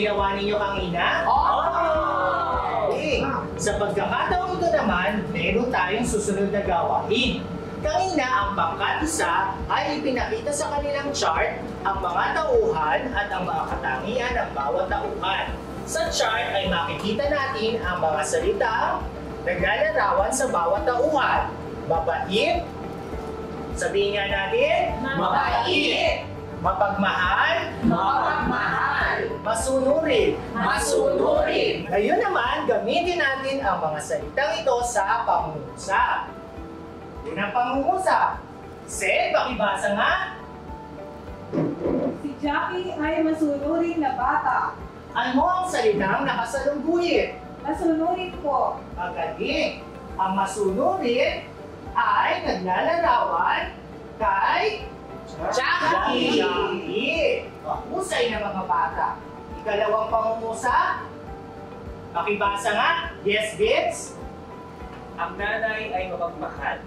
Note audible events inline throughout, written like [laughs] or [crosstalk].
ginawa ninyo kanina? Oh! Okay. Sa pagkakataon ito naman, meron tayong susunod na gawain. Kanina, ang pangkat isa ay ipinakita sa kanilang chart ang mga tauhan at ang mga katangian ng bawat tauhan. Sa chart ay makikita natin ang mga salita naglalarawan sa bawat tauhan. Mabait, sabihin nga natin, Mabait. mapagmahal, Mapagmahal. Masunurin, Masunurin. Ngayon naman, gamitin natin ang mga salitang ito sa pangungusap. Unang pangungusap. Seth, pakibasa nga. Si Jackie ay masunurin na bata. Ano ang salitang nakasalungguhin? Masunurin po. Magaling. Ang masunurin ay naglalarawan kay Jackie. Jackie. Mahusay na mga bata. Ikalawang pangungusap. Pakibasa nga. Yes, Bits? Ang nanay ay mapagmahal.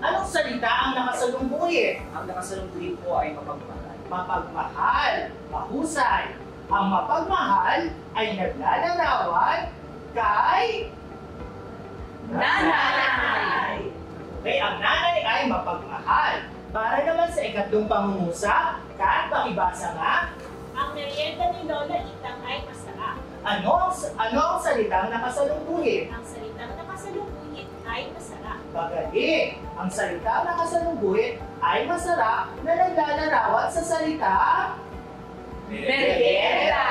Anong salita ang nakasalungguhin? Ang nakasalungkuhin po ay mapagmahal. mapagmahal, mahusay. Ang mapagmahal ay naglalarawan kay Nanay. Okay, ang nanay ay mapagmahal. Para naman sa ikatlong pangungusap, Kat, pakibasa nga, merienda ni Lola Itang ay masarap. ano ang, ano ang salitang nakasalungguhin? Ang salitang nakasalubungit ay masarap. Magaling! Ang salitang nakasalungguhin ay masarap na naglalarawan sa salita Merienda.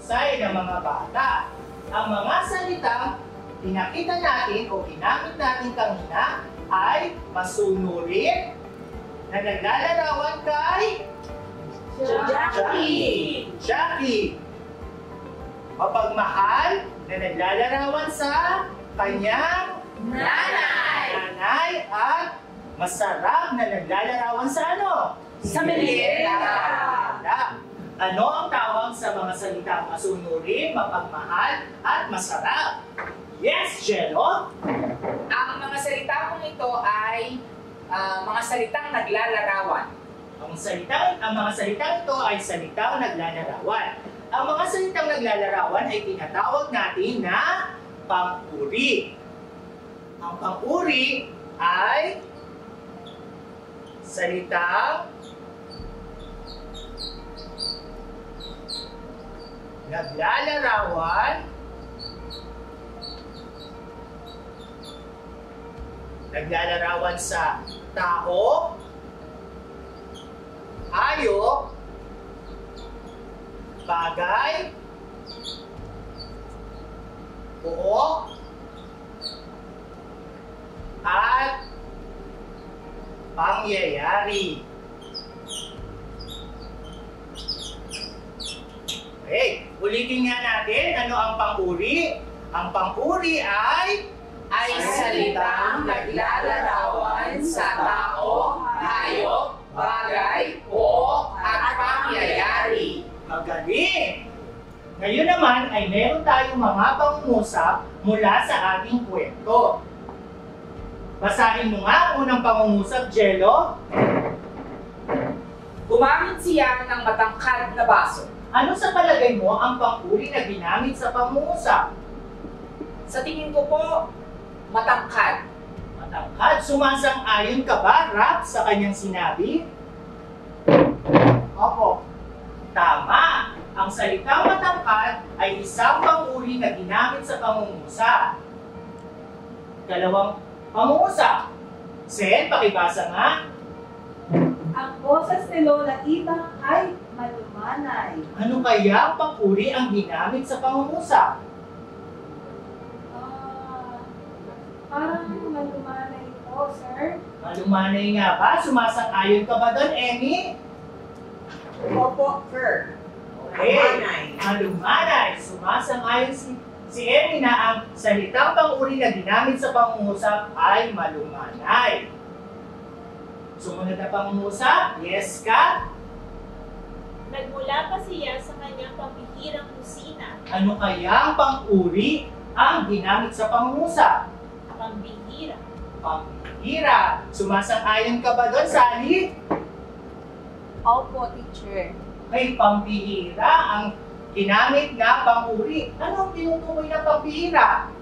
Say ng mga bata. Ang mga salitang pinakita natin o ginamit natin kanina ay masunurin na naglalarawan kay Jackie. Jackie. Mapagmahal na naglalarawan sa kanyang Nanay. nanay at masarap na naglalarawan sa ano? Sa merienda. Ano ang tawag sa mga salitang masunurin, mapagmahal, at masarap? Yes, Jello? Ang mga salita kong ito ay ah, mga salitang naglalarawan. Ang salitang, ang mga salitang ito ay salitang naglalarawan. Ang mga salitang naglalarawan ay tinatawag natin na pang-uri. Ang pang-uri ay salitang naglalarawan naglalarawan sa tao, hayop, bagay, buo, at pangyayari. Okay, ulitin nga natin ano ang pang-uri. Ang pang-uri ay Ay salitang naglalarawan sa tao, hayop, Magaling! Ngayon naman ay meron tayong mga pangungusap mula sa ating kwento. Basahin mo nga ang unang pangungusap, Jello. Gumamit siya ng matangkad na baso. Ano sa palagay mo ang pang-uri na ginamit sa pangungusap? Sa tingin ko po, matangkad. Matangkad, sumasang-ayon ka ba, Rap, sa kanyang sinabi? Opo. Tama! Ang salitang matangkad ay isang pang-uri na ginamit sa pangungusap. Dalawang pangungusap. Sen, pakibasa nga. Ang boses ni Lola Ita ay malumanay. Ano kaya ang pang-uri ang ginamit sa pangungusap? Ah, parang malumanay po, sir. Malumanay nga ba? Sumasang-ayon ka ba doon, Emmy? Opo, sir. Okay. Manay. Malumanay. Sumasang-ayon si, si Emmy na ang salitang pang-uri na ginamit sa pangungusap ay malumanay. Sumunod na pangungusap, yes ka? Nagmula pa siya sa kanyang pambihirang kusina, Ano kaya ang pang-uri ang ginamit sa pangungusap? pambihira. Pambihira. Sumasang-ayon ka ba doon, Sally? Opo, teacher. May pambihira ang ginamit na panguri. Ano ang tinutukoy na pambihira?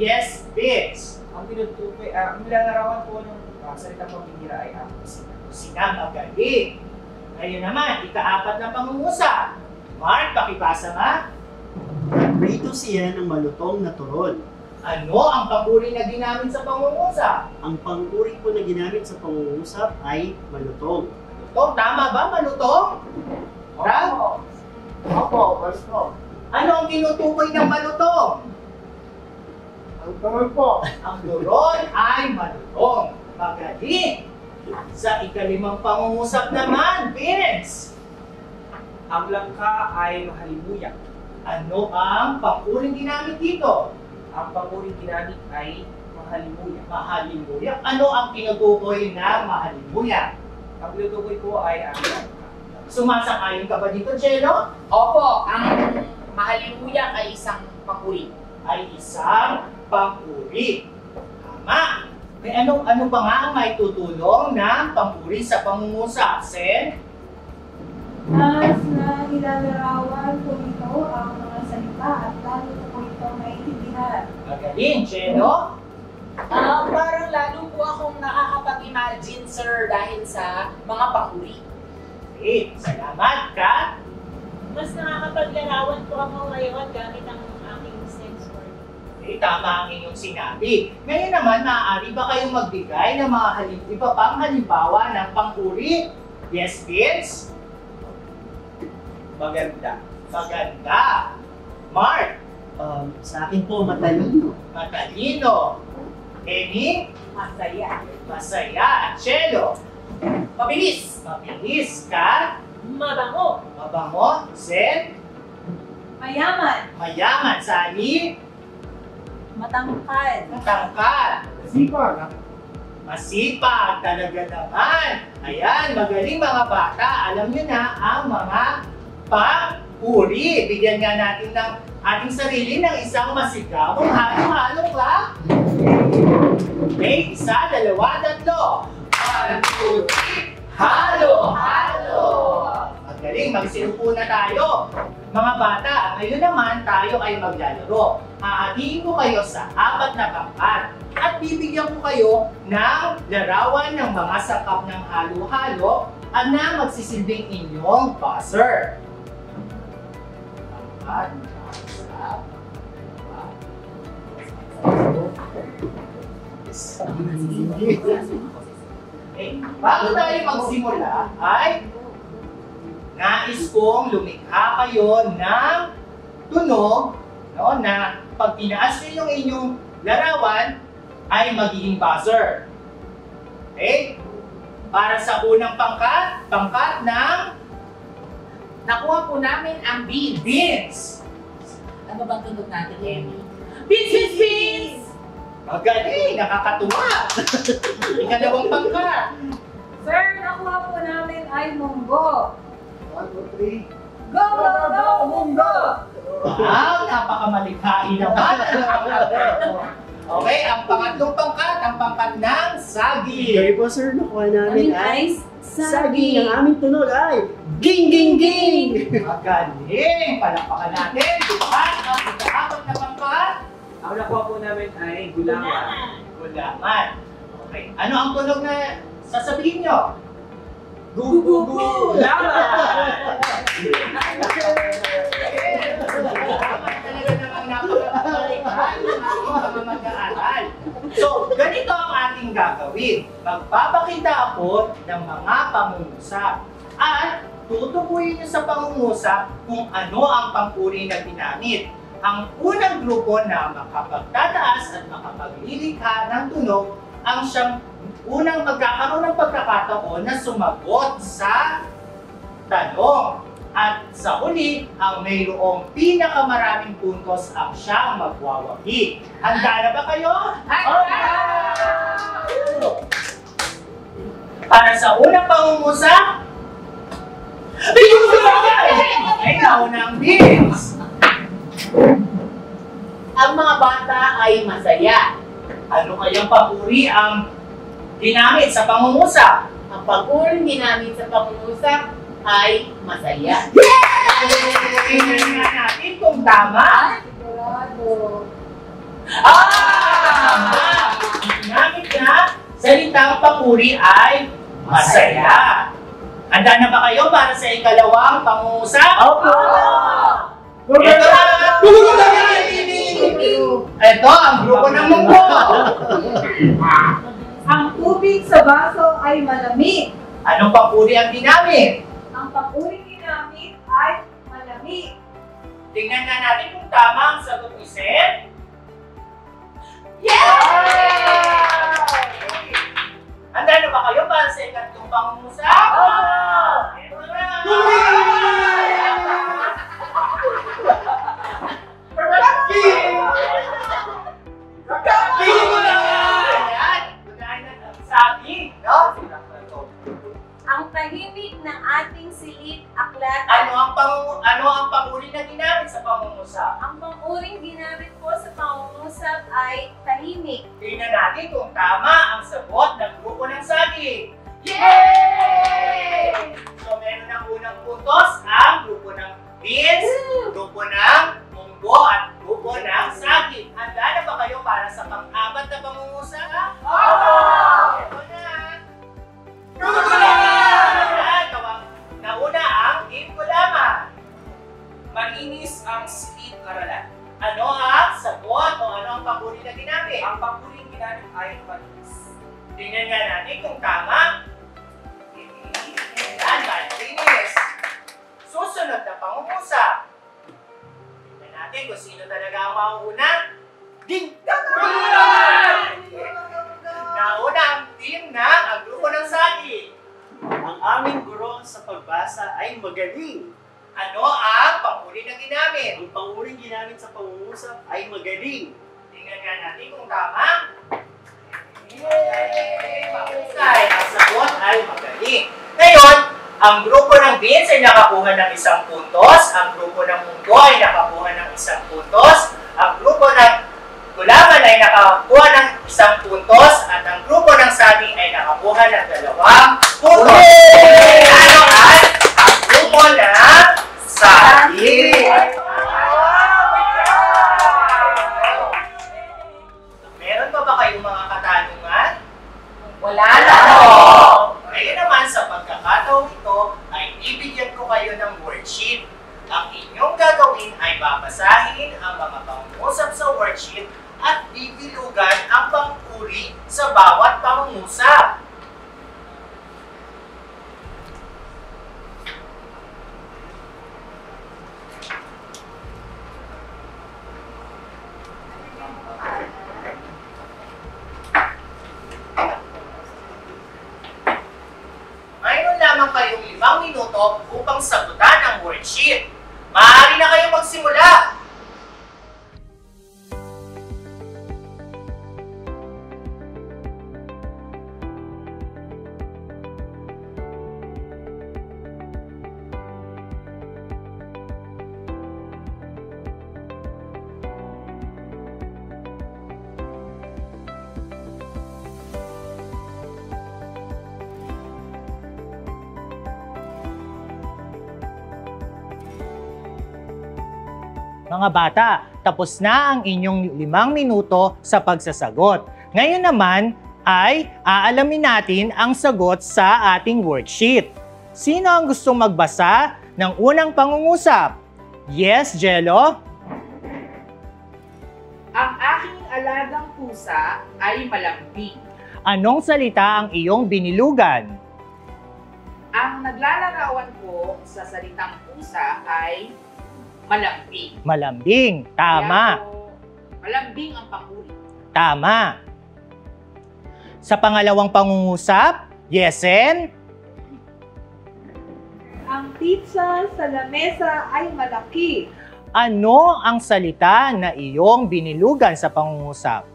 Yes, Vince. Ang tinutukoy, ah, ang nilalarawan po ng uh, salitang pambihira ay ang kusina. Sinamagaling. Ngayon naman, ikaapat na pangungusap. Mark, pakipasa nga. Prito siya ng malutong na turon. Ano ang panguri na ginamit sa pangungusap? Ang panguri po na ginamit sa pangungusap ay malutong. Malutong, tama ba? Malutong? Rag? Opo, basta. Ano ang tinutukoy ng malutong? Ang tuloy po. Ang turon ay malutong. Magaling. Sa ikalimang pangungusap naman, Vince. Ang langka ay mahalimuyak. Ano ang panguring ginamit dito? Ang panguring ginamit ay mahalimuyak. Mahalimuyak. Ano ang tinutukoy na mahalimuyak? Ang tinutukoy po ay ang langka. Sumasang-ayon ka ba dito, Jello? Opo, ang mahalimuyak ay isang panguri. Ay isang panguri. Tama. May ano, ano ba nga ang may tutulong ng panguri sa pangungusap? Sen? Mas na ilalarawan po ito ang mga salita at lalo ko po ito maintindihan. Magaling, Jello. Ah, parang lalo po akong nakakapag-imagine, sir, dahil sa mga panguri. Okay, salamat ka. Mas nakakapaglarawan po ako ngayon gamit ang aking sense word. Okay, tama ang inyong sinabi. Ngayon naman, maaari ba kayong magbigay ng mga halim iba pang halimbawa ng panguri? Yes, Vince? Maganda. Maganda. Mark, Um, sa akin po, matalino. matalino. Amy, Masaya. masaya. Cello, Mabilis. mabilis ka. Mabango. Mabango. Zen, Mayaman, mayaman. Sali, matangkad, matangkad. Sipag. Masipag talaga naman. Ayan, magaling mga bata. Alam nyo na ang mga pang-uri. Bigyan nga natin ng ating sarili ng isang masigabong halo-halo clap. Okay, isa, dalawa, tatlo. One, two, three. Halo, halo. Magaling, magsinupo na tayo. Mga bata, ngayon naman tayo ay maglalaro. Hahatiin ko kayo sa apat na pangkat at bibigyan ko kayo ng larawan ng mga sakap ng halo-halo at na magsisilbing inyong buzzer. Pangkat, sakap, Okay, bago tayo magsimula ay nais kong lumikha kayo ng tunog no, na pag tinaas nyo yung inyong larawan ay magiging buzzer. Okay? Para sa unang pangkat, pangkat ng Nakuha po namin ang beans. beans. Ano bang tunog natin, Emmy? Beans, beans, beans! Magaling, nakakatuwa. [laughs] Ikalawang pangkat. Sir, nakuha po namin ay munggo. One, two, three. Go, go, go, munggo! Wow, napakamalikhain naman. [laughs] okay, ang pangatlong pangkat, ang pangkat ng saging. Kayo po sir, nakuha namin ay saging. Ang aming tunog ay ging ging ging! Magaling! Palakpakan natin. At ang ikaapat na pangkat, Ang nakuha po namin ay. Gulaman. gulaman. Okay, ano ang tunog na sasabihin nyo? Gugugu! Gulaman! Gulaman talaga namang napakamalikhain ng ating mga mag-aaral. So, ganito ang ating gagawin. Magpapakita ako ng mga pangungusap. At tutukuyin niyo sa pangungusap kung ano ang pangkuri na ginamit. Ang unang grupo na makapagtataas at makapaglilikha ng tunog ang siyang unang magkakaroon ng pagkakataon na sumagot sa tanong. At sa huli, ang mayroong pinakamaraming puntos ang siyang magwawagi. Handa na ba kayo? Para sa unang pangungusap, ay nauna ang beans. Ang mga bata ay masaya. Ano kayang papuri ang ginamit sa pangungusap? Ang pag-uring ginamit sa pangungusap ay masaya. Tingnan nga natin kung tama. Sigurado. Ah! Ang ginamit na salitang papuri ay masaya. Handa na ba kayo para sa ikalawang pangungusap? Opo! Na! Ito ang grupo ng munggo. Ang tubig sa baso ay malamig. Anong papuri ang ginamit? Ang papuring ginamit ay malamig. Tingnan nga natin kung tama ang sagot ni Seth. Handa na ba kayo para sa ikatlong pangungusap? Ito na! Magaling. Ano ang panguli na ginamit? Ang panguring ginamit sa pangungusap ay magaling. Tingnan nga natin kung tama. Yay! Mahusay. Ang sagot ay magaling. Ngayon, ang grupo ng beans ay nakakuha ng isang puntos, ang grupo ng munggo ay nakakuha ng isang puntos, ang grupo ng gulaman ay nakakuha ng isang puntos, at ang grupo ng saging ay nakakuha ng dalawang puntos. Ano ay ang saging? Meron Mga bata, tapos na ang inyong limang minuto sa pagsasagot. Ngayon naman ay aalamin natin ang sagot sa ating worksheet. Sino ang gustong magbasa ng unang pangungusap? Yes, Jello? Ang aking alagang pusa ay malambing. Anong salita ang iyong binilugan? Ang naglalarawan ko sa salitang pusa ay malambing. Malambing. Tama. Kaya malambing ang panguri. Tama. Sa pangalawang pangungusap, Yesen? Ang pizza sa lamesa ay malaki. Ano ang salita na iyong binilugan sa pangungusap?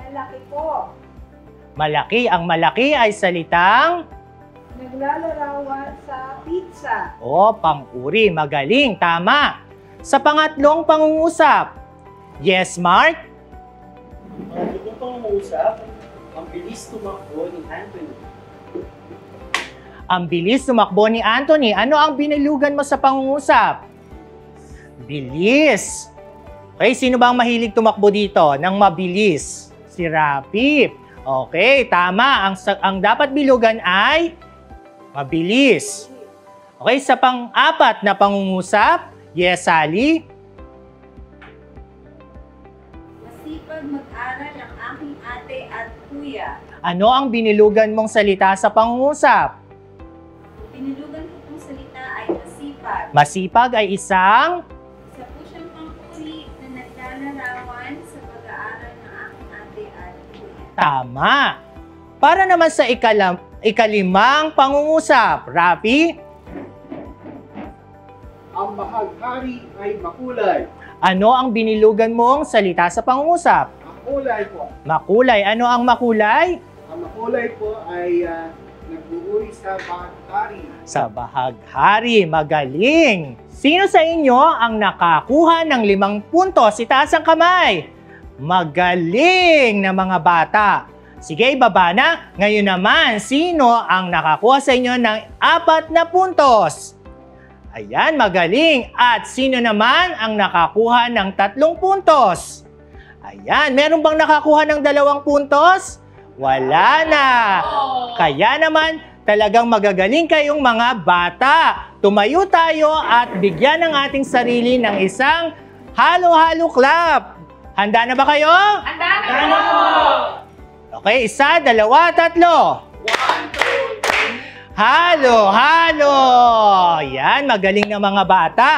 Malaki po. Malaki. Ang malaki ay salitang Naglalarawan sa pizza. o pang-uri. Magaling. Tama. Sa pangatlong pangungusap, yes, Mark? Ang itong pangungusap, ang bilis tumakbo ni Anthony. Ang bilis tumakbo ni Anthony. Ano ang binilugan mo sa pangungusap? Bilis. Okay, sino ba ang mahilig tumakbo dito ng mabilis? Si Rapi. Okay, tama. Ang, ang dapat bilugan ay mabilis. Okay, sa pang-apat na pangungusap, yes, Sally. Masipag mag-aral ang aking ate at kuya. Ano ang binilugan mong salita sa pangungusap? Pinilugan ko pong salita ay masipag. Masipag ay isang Isa po siyang na naglalarawan sa pag-aaral ng aking ate at kuya. tama. Para naman sa ikalam, ikalimang pangungusap, Rafi, Ang bahaghari ay makulay. ano ang binilugan mong salita sa pangungusap? Ang kulay po. Makulay. Ano ang makulay? Ang makulay po ay ah, nag-uuri sa bahaghari. Sa bahaghari. Magaling. Sino sa inyo ang nakakuha ng limang puntos? Itaas ang kamay. Magaling na mga bata. Sige, ibaba na. Ngayon naman, sino ang nakakuha sa inyo ng apat na puntos? Ayan, magaling. At sino naman ang nakakuha ng tatlong puntos? Ayan, meron bang nakakuha ng dalawang puntos? Wala na. Kaya naman, talagang magagaling kayong mga bata. Tumayo tayo at bigyan ng ating sarili ng isang halo-halo clap. Handa na ba kayo? Handa na po! Okay, isa, dalawa, tatlo. Halo, halo! Yan, magaling na mga bata.